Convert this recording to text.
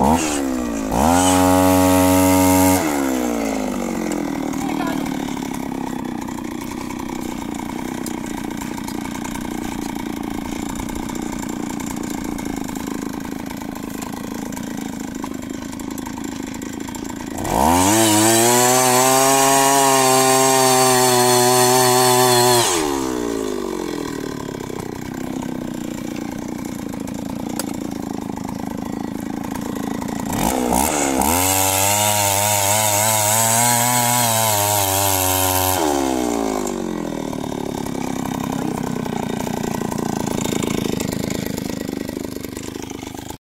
Vamos. Ó.